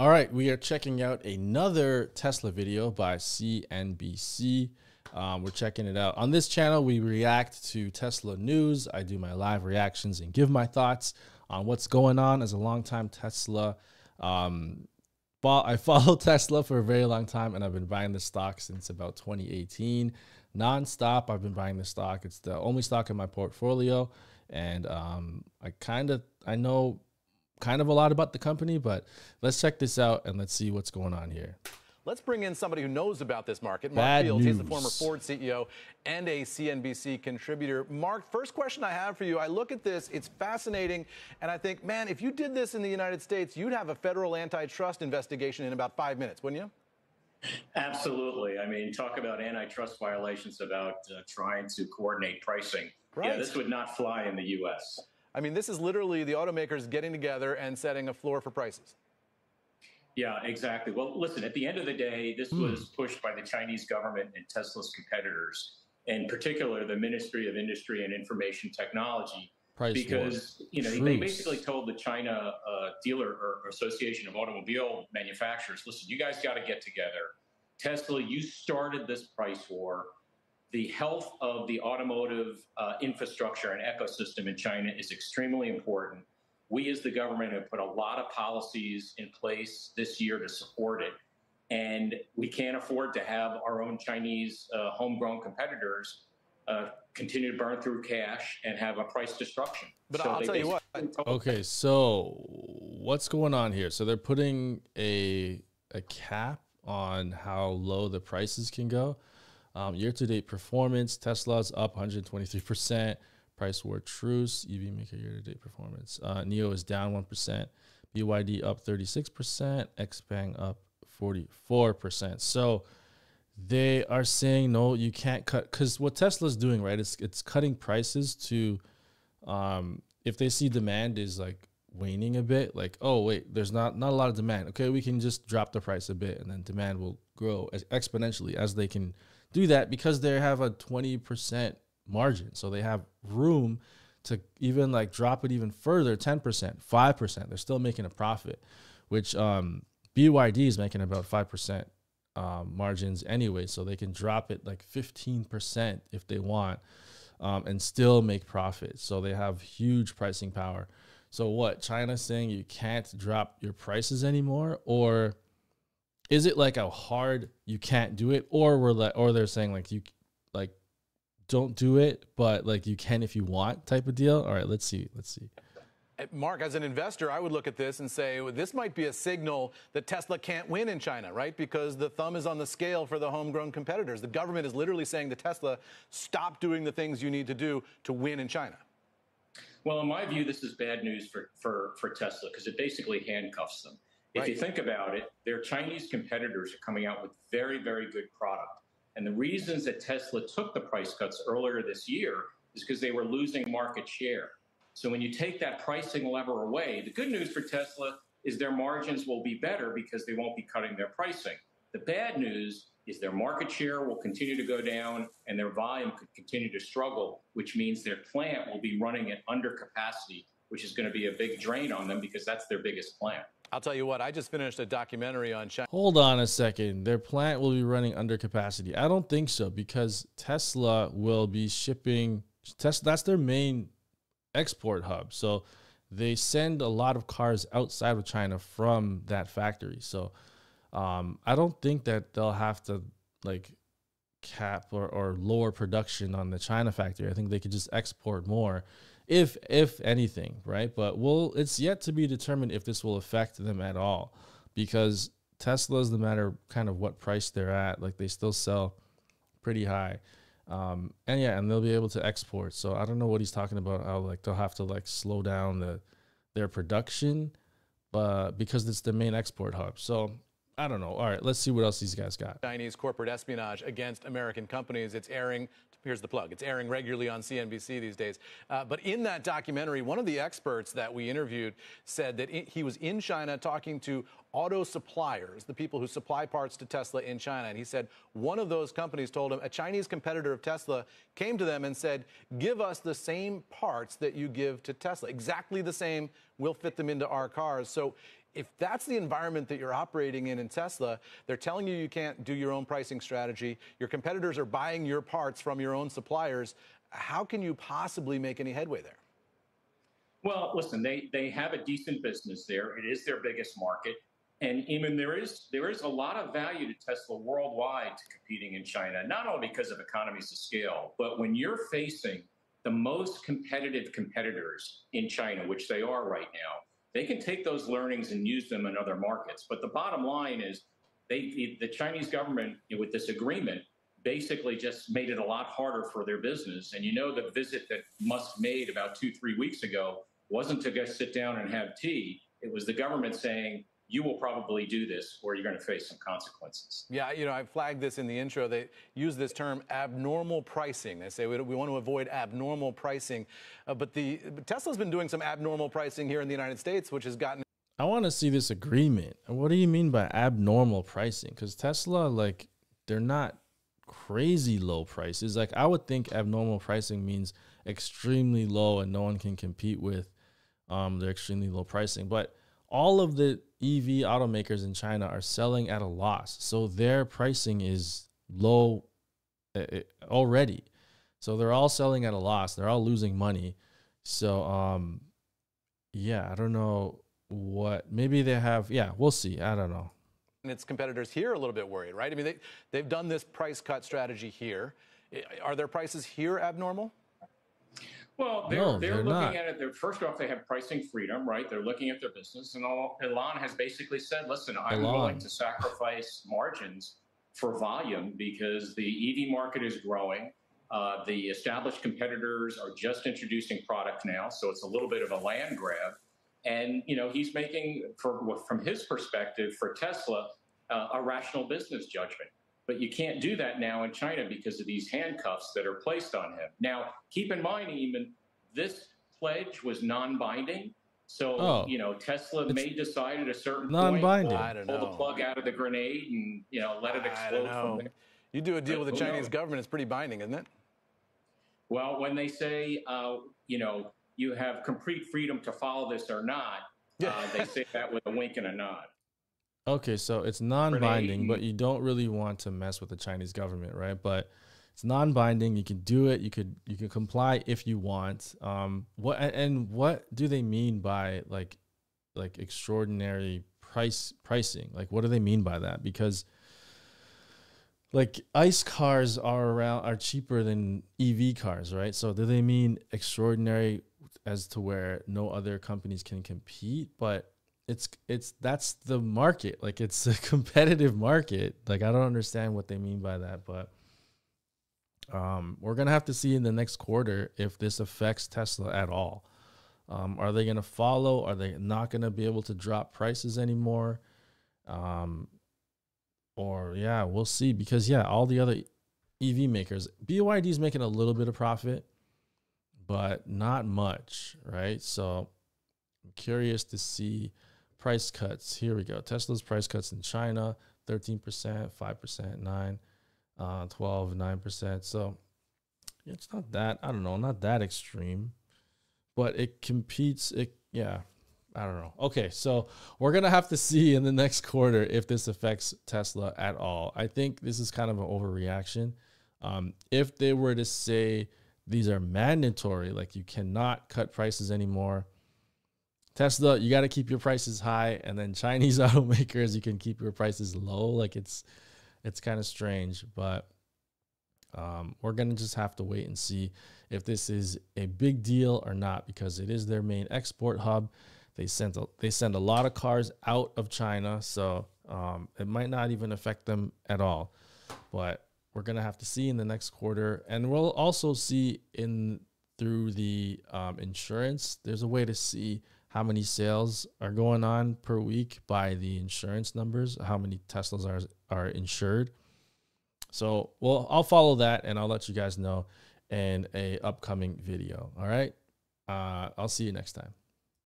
All right, we are checking out another Tesla video by CNBC. Um, we're checking it out. On this channel, we react to Tesla news. I do my live reactions and give my thoughts on what's going on as a longtime Tesla. Um, I follow Tesla for a very long time and I've been buying the stock since about 2018. Non-stop, I've been buying the stock. It's the only stock in my portfolio. And um, I kind of, I know kind of a lot about the company, but let's check this out and let's see what's going on here. Let's bring in somebody who knows about this market. Mark Bad Fields, news. he's the former Ford CEO and a CNBC contributor. Mark, first question I have for you. I look at this, it's fascinating, and I think, man, if you did this in the United States, you'd have a federal antitrust investigation in about five minutes, wouldn't you? Absolutely. I mean, talk about antitrust violations about uh, trying to coordinate pricing. Right. Yeah, this would not fly in the U.S. I mean, this is literally the automakers getting together and setting a floor for prices. Yeah, exactly. Well, listen, at the end of the day, this mm. was pushed by the Chinese government and Tesla's competitors, in particular the Ministry of Industry and Information Technology. Price because war. you know Truce. they basically told the China uh, dealer or Association of Automobile Manufacturers, listen, you guys got to get together. Tesla, you started this price war the health of the automotive uh, infrastructure and ecosystem in China is extremely important. We, as the government, have put a lot of policies in place this year to support it. And we can't afford to have our own Chinese uh, homegrown competitors uh, continue to burn through cash and have a price destruction. But so I'll tell you what. Okay, so what's going on here? So they're putting a a cap on how low the prices can go. Um, year to date performance Tesla's up 123%. Price war truce, EV maker year to date performance. Uh, NIO is down 1%. BYD up 36%. XPeng up 44%. So they are saying, no, you can't cut. Because what Tesla's doing, right, it's, it's cutting prices to, um, if they see demand is like waning a bit, like, oh, wait, there's not, not a lot of demand. Okay, we can just drop the price a bit and then demand will grow as exponentially as they can do that because they have a 20% margin. So they have room to even like drop it even further 10%, 5%. They're still making a profit, which um, BYD is making about 5% um, margins anyway. So they can drop it like 15% if they want um, and still make profit. So they have huge pricing power. So what China's saying you can't drop your prices anymore or is it like a hard you can't do it or we're like or they're saying like you like don't do it but like you can if you want type of deal all right let's see let's see uh, Mark, as an investor, I would look at this and say well, this might be a signal that Tesla can't win in China, right? Because the thumb is on the scale for the homegrown competitors. The government is literally saying to Tesla, stop doing the things you need to do to win in China. Well, in my view, this is bad news for, for, for Tesla because it basically handcuffs them. If right. you think about it, their Chinese competitors are coming out with very, very good product. And the reasons that Tesla took the price cuts earlier this year is because they were losing market share. So when you take that pricing lever away, the good news for Tesla is their margins will be better because they won't be cutting their pricing. The bad news is their market share will continue to go down and their volume could continue to struggle, which means their plant will be running at under capacity, which is going to be a big drain on them because that's their biggest plant. I'll tell you what, I just finished a documentary on China. Hold on a second. Their plant will be running under capacity. I don't think so because Tesla will be shipping Tesla that's their main export hub. So they send a lot of cars outside of China from that factory. So um, I don't think that they'll have to like cap or, or lower production on the China factory. I think they could just export more if if anything, right? But well, it's yet to be determined if this will affect them at all, because Teslas, no matter kind of what price they're at, like they still sell pretty high. Um, and yeah, and they'll be able to export. So I don't know what he's talking about. How like they'll have to like slow down the their production, but because it's the main export hub. So I don't know. All right, let's see what else these guys got. Chinese corporate espionage against American companies. It's airing here's the plug. It's airing regularly on CNBC these days. Uh, but in that documentary, one of the experts that we interviewed said that it, he was in China talking to auto suppliers, the people who supply parts to Tesla in China. And he said one of those companies told him a Chinese competitor of Tesla came to them and said, Give us the same parts that you give to Tesla, exactly the same. We'll fit them into our cars. So if that's the environment that you're operating in in Tesla, they're telling you you can't do your own pricing strategy. Your competitors are buying your parts from your own suppliers. How can you possibly make any headway there? Well, listen, they, they have a decent business there. It is their biggest market. And even there is there is a lot of value to Tesla worldwide to competing in China, not only because of economies of scale, but when you're facing the most competitive competitors in China, which they are right now, they can take those learnings and use them in other markets. But the bottom line is, they the Chinese government with this agreement basically just made it a lot harder for their business. And you know, the visit that Musk made about two three weeks ago wasn't to go sit down and have tea. It was the government saying, you will probably do this or you're going to face some consequences. Yeah, you know, I flagged this in the intro. They use this term abnormal pricing. They say we, we want to avoid abnormal pricing. Uh, but the but Tesla's been doing some abnormal pricing here in the United States, which has gotten. I want to see this agreement. What do you mean by abnormal pricing? Because Tesla, like, they're not crazy low prices. Like, I would think abnormal pricing means extremely low and no one can compete with um, their extremely low pricing. But all of the EV automakers in China are selling at a loss. So their pricing is low eh, eh, already. So they're all selling at a loss. They're all losing money. So um yeah, I don't know what maybe they have yeah, we'll see. I don't know. And its competitors here a little bit worried, right? I mean they they've done this price cut strategy here. Are their prices here abnormal? Well, they're, no, they're, they're looking not. at it. They're, first off, they have pricing freedom, right? They're looking at their business. And all, Elon has basically said, listen, I'm Elon. willing to sacrifice margins for volume because the EV market is growing. Uh, the established competitors are just introducing product now, so it's a little bit of a land grab. And you know he's making, for, from his perspective, for Tesla, uh, a rational business judgment. But you can't do that now in China because of these handcuffs that are placed on him. Now, keep in mind, even this pledge was non-binding. So oh, you know, Tesla may decide at a certain point. non-binding. point, pull, pull the plug out of the grenade and you know let it explode. You do a deal with the Chinese knows? government; it's pretty binding, isn't it? Well, when they say uh, you know you have complete freedom to follow this or not, uh, they say that with a wink and a nod. Okay, so it's non-binding, but you don't really want to mess with the Chinese government, right? But it's non-binding. You can do it. You could you can comply if you want. Um, what and what do they mean by like like extraordinary price pricing? Like, what do they mean by that? Because like ice cars are around are cheaper than EV cars, right? So do they mean extraordinary as to where no other companies can compete? But it's it's that's the market. Like it's a competitive market. Like i don't understand what they mean by that but um, we're gonna have to see in the next quarter if this affects tesla at all. Um, are they gonna follow? Are they not gonna be able to drop prices anymore? Um, or yeah we'll see. Because yeah all the other ev makers byd is making a little bit of profit but not much right? So i'm curious to see price cuts. Here we go. Tesla's price cuts in China 13%, 5%, 9, uh, 12, 9%. So it's not that, I don't know, not that extreme, but it competes. It, yeah, I don't know. Okay, so we're gonna have to see in the next quarter if this affects Tesla at all. I think this is kind of an overreaction. Um, if they were to say these are mandatory, like you cannot cut prices anymore, Tesla, you got to keep your prices high, and then Chinese automakers, you can keep your prices low. Like it's, it's kind of strange, but um, we're gonna just have to wait and see if this is a big deal or not because it is their main export hub. They send a, they send a lot of cars out of China, so um, it might not even affect them at all. But we're gonna have to see in the next quarter, and we'll also see in through the um, insurance. There's a way to see how many sales are going on per week by the insurance numbers, how many Teslas are are insured. So, well, I'll follow that and I'll let you guys know in a upcoming video. All right. Uh, I'll see you next time.